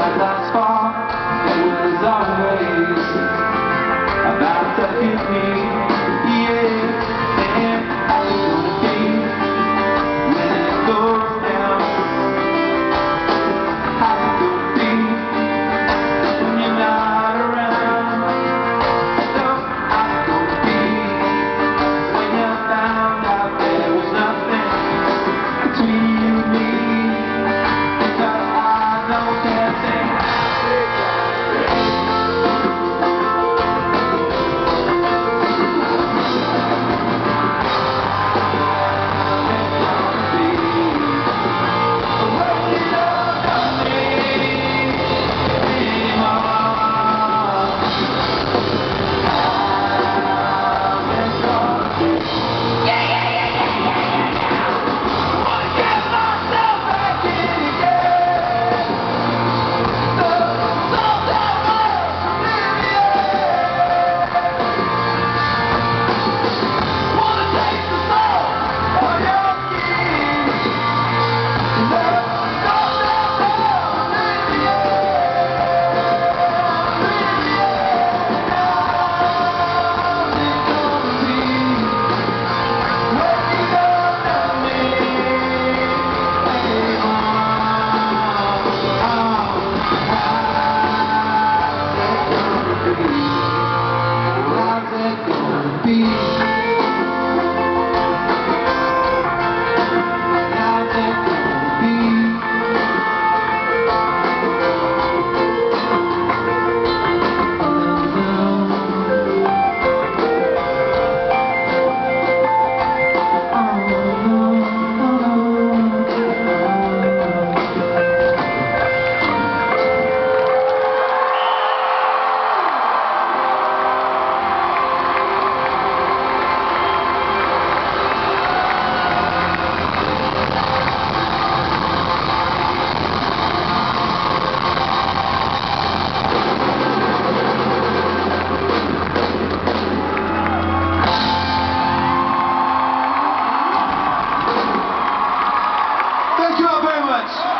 la la dancing. Giants.